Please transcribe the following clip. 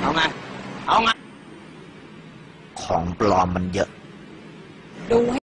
เอาไง เอาไง ของปลอมมันเยอะ ดูให้